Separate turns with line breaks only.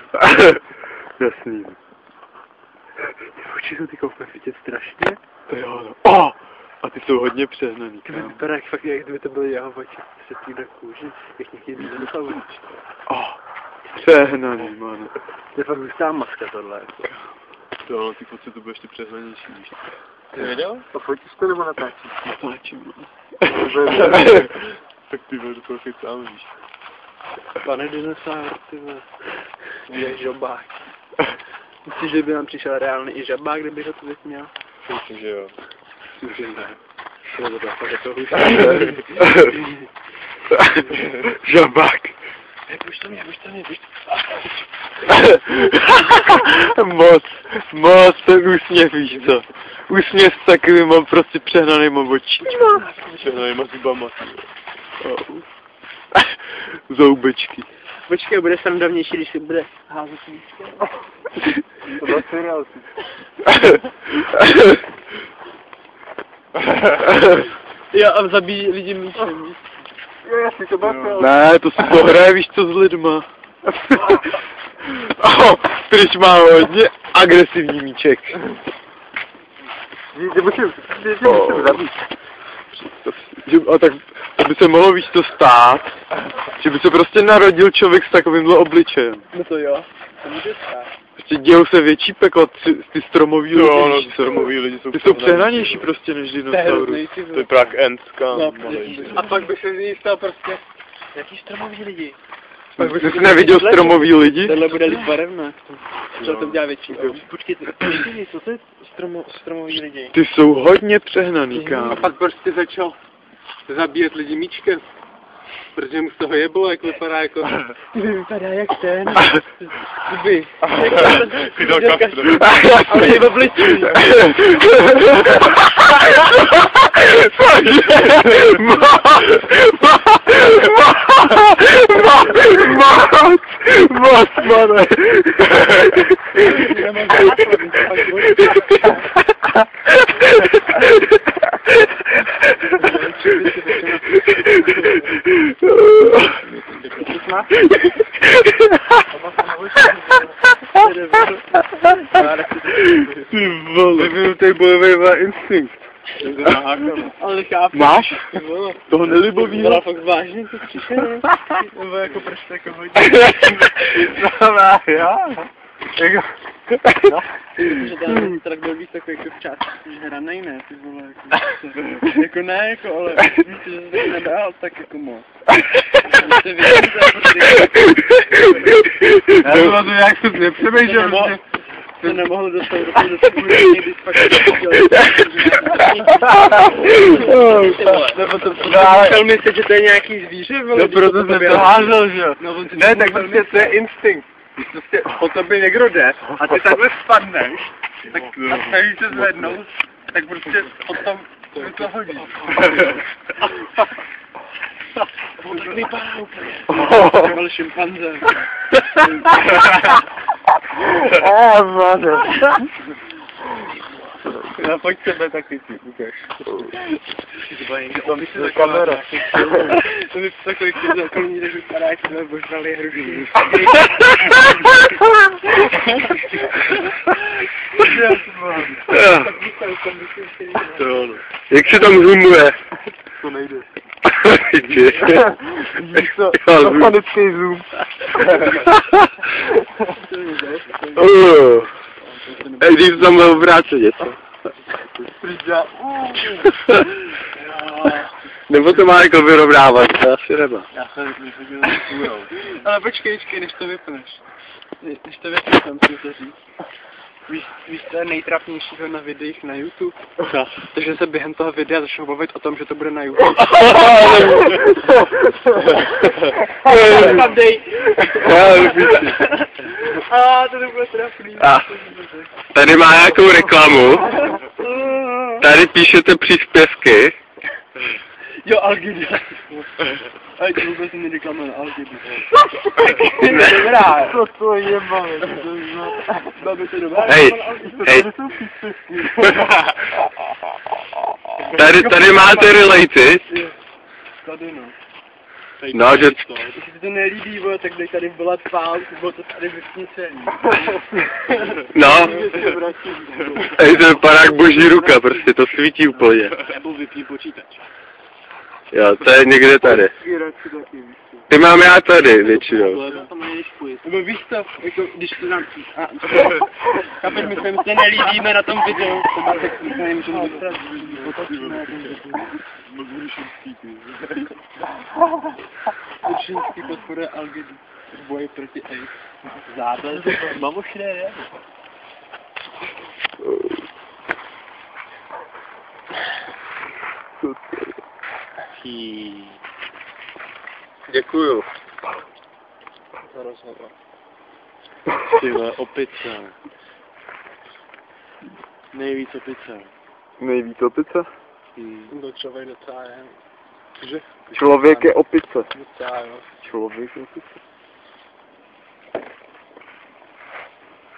Jasný. no.
Oči jsou ty koupé vidět strašně.
To jo, no. Oh! A ty jsou hodně přehnaný,
Ty vypadá jak fakt, jak kdyby to byly jeho oči. Se týdne kůži, jak někdy nedostavu.
Oh! Přehnaný, man.
To je fakt hustá maska tohle.
To ano, ty kluci to bude ještě přehnanější.
Ty viděl? A fotíš to nebo natáčíš?
Natáčím, man. tak ty vole, toho chycám, víš.
Pane dinosaur, ty vole. Je žobák. Myslíš, že by nám přišel reálný i žabák, kdyby ho tu měl?
Myslím, že jo.
Myslím, že ne. To je to fakt hustá.
Žabák.
To mě, pušť to mě, pušť
moc, moc ten úsměv, víš co. Úsměv s takovým prostě přehnanýma očičkama. Přehnanýma zubama. Zoubečky.
Počkej, bude srandovnější, když si bude házet míčkem. To byl seriál. Jo, a zabíjí lidi míčem? Jo, jasně, to byl seriál.
ne, to si pohraje, víš co, s lidma. oh, Pryč má hodně agresivní míček.
Ty musím, ty
Oh.
musím zabít.
Že, a tak to by se mohlo, víš co, stát, že by se prostě narodil člověk s takovýmhle obličejem.
No to jo, to může stát.
Prostě dějou se větší pekla, ty, ty stromoví lidi.
Jo, no, ty stromoví lidi jsou
Ty jsou přehnanější prostě než
To je
dinosaurus.
To je prak Enstka.
No, a pak by se z ní stal prostě... Jaký stromový lidi?
Ty jsi neviděl stromový lidi?
Tohle bude líp barevné. Třeba to udělá větší. Počkejte, počkejte, co to je stromo, stromový lidi?
Ty jsou hodně přehnaný, kámo.
A pak prostě začal zabíjet lidi míčkem. Protože mu z toho jeblo, jak vypadá jako... Ty vypadá jak ten. Ty.
Fidel Castro.
Ale je v obličeji.
Moc, moc, pane. Ty vole. Vyvinutý bojový instinkt.
Ale chápu.
Máš? Toho nelibovýho?
Byla fakt vážně to přišel. Nebo jako proč to jako hodí.
No, no, jo. Jako...
Že ten strak byl víc takový jako v části hranej, ne, ty vole, jako, jako ne, jako, ale víš, že se tak nedál, tak jako moc. Prostě to je prostě,
Já jsem na to nějak jsem nepřemýšlel, že...
se nemohl dostat do toho do skůry, když pak Nebo to, to
No, ale-
musel myslet, že to je nějaký zvíře, vole,
No proto
to
jsem to házel, že jo.
No,
Ne, tak prostě to je instinkt. Prostě po tobě někdo jde a ty takhle spadneš, tak a snažíš se zvednout, tak prostě potom se to hodí.
On tak vypadá úplně. Byl šimpanze.
A, mane. No, pojď sebe taky si, ukaž.
To by se
kamera.
To by takový ty zakolní, že vypadá, jak jsme božrali hrušky.
Jak se tam zoomuje?
To nejde. Co? Mechanický zoom.
Ej, když tam mohl vrátit něco. Nebo to má jako vyrovnávat, to asi nemá.
Já jsem kůrou. Ale počkej, počkej, než to vypneš. Ne- Než to vypneš, tam si to říct. Víš, víš, co je nejtrapnějšího na videích na YouTube? Takže se během toho videa začnou bavit o tom, že to bude na YouTube. Tam dej. A to trapný.
A. Tady má nějakou reklamu. Tady píšete příspěvky.
Jo, Algidy. Ale to vůbec Algidy.
Ne.
Dobrá. Co to je, máme? Máme to dobrá.
Hej, hej. Tady, tady máte related.
Tady no.
No, že...
Když se to nelíbí, vole, tak dej tady byla tvá, bylo to tady vypni celý.
No. Ej, to vypadá jak boží ruka, prostě to svítí úplně.
Nebo vypni počítač.
Jo, to je někde tady. Ty mám já tady většinou.
Nebo víš co, jako, když to nám... A, chápeš, my se se nelíbíme na tom videu, to má tak se nemůžeme dostat. Otočíme na tom videu. Určitý podporuje Algedy v boji proti AIDS. Zábel, mamušné, je?
Děkuju.
Za rozhovor.
Ty vole, opice. Nejvíc opice.
Nejvíc opice?
To člověk docela je. Že?
Člověk je opice.
Docela jo.
Člověk je opice.